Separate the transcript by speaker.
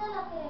Speaker 1: ただけよ。